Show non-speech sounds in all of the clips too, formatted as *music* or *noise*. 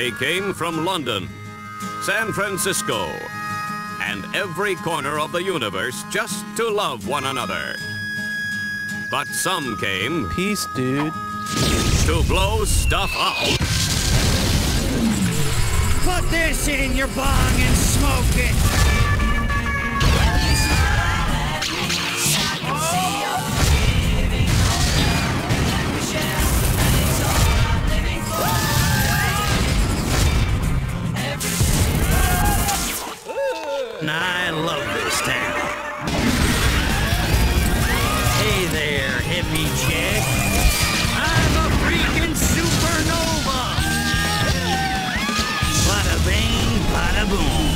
They came from London, San Francisco, and every corner of the universe just to love one another. But some came Peace, dude. to blow stuff up. Put this in your bong and smoke it. Hippie chick. I'm a freaking supernova. Bada bing, bada boom.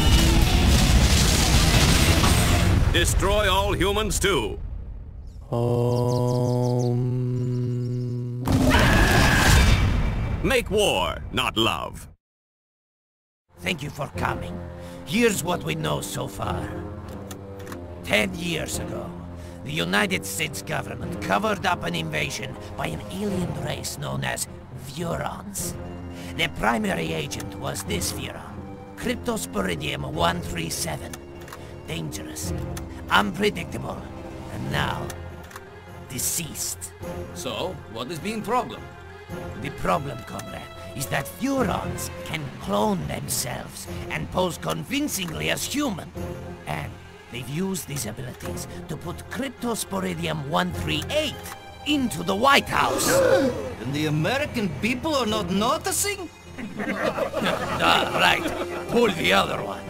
Destroy all humans too. Um. Make war, not love. Thank you for coming. Here's what we know so far. Ten years ago, the United States government covered up an invasion by an alien race known as Furons. Their primary agent was this Furon, Cryptosporidium-137. Dangerous, unpredictable, and now, deceased. So, what is being problem? The problem, comrade, is that Furons can clone themselves and pose convincingly as human. And they've used these abilities to put Cryptosporidium-138 into the White House. *gasps* And the American people are not noticing? *laughs* ah, right. Pull the other one.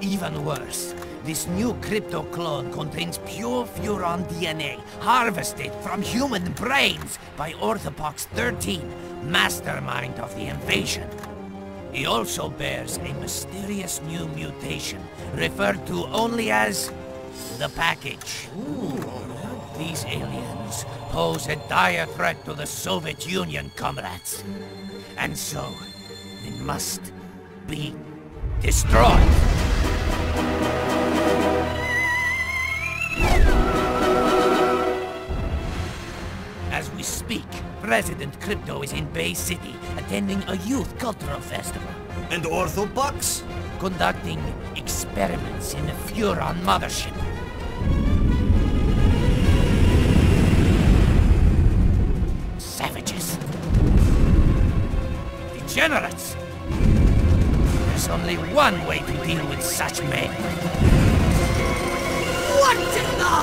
Even worse, this new crypto clone contains pure Furon DNA harvested from human brains by Orthopox 13, mastermind of the invasion. He also bears a mysterious new mutation referred to only as the package. These aliens pose a dire threat to the Soviet Union, comrades. And so, they must be destroyed. President Crypto is in Bay City attending a youth cultural festival, And Orthopox? conducting experiments in the Furon mothership. Savages. Degenerates. There's only one way to deal with such men. What in the...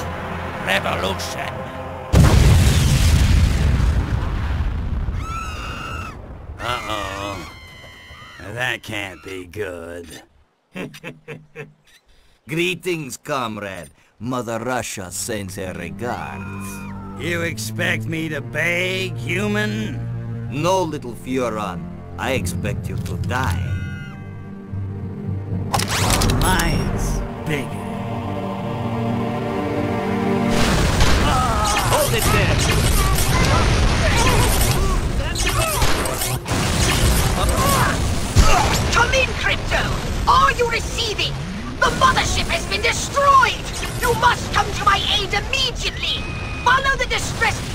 Revolution. That can't be good. *laughs* Greetings, comrade. Mother Russia sends her regards. You expect me to beg, human? No, little Furon. I expect you to die. Mine's bigger. Hold it there!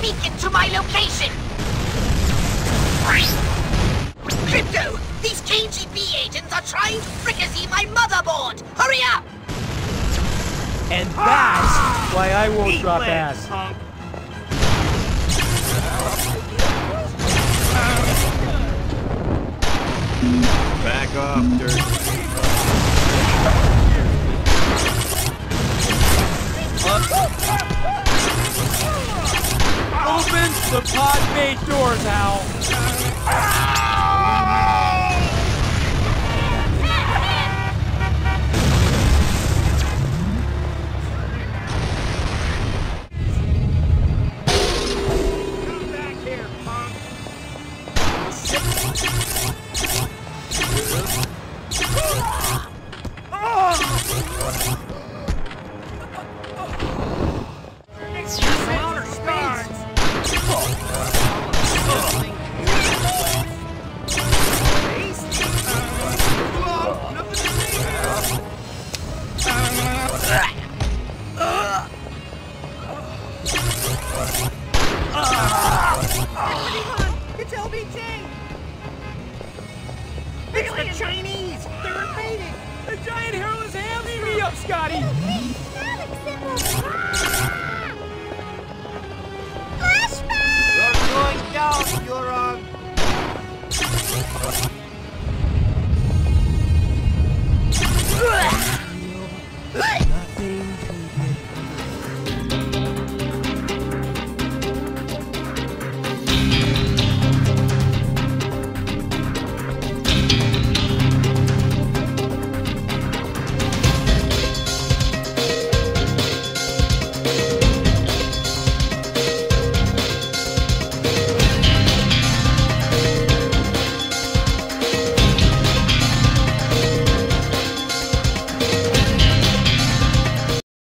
Beacon to my location! Crypto! These KGB agents are trying to fricassee my motherboard! Hurry up! And that's ah! why I won't drop ass. Um, Back off, dirt. Open the pod bay doors, Al. Ah! Up, Scotty!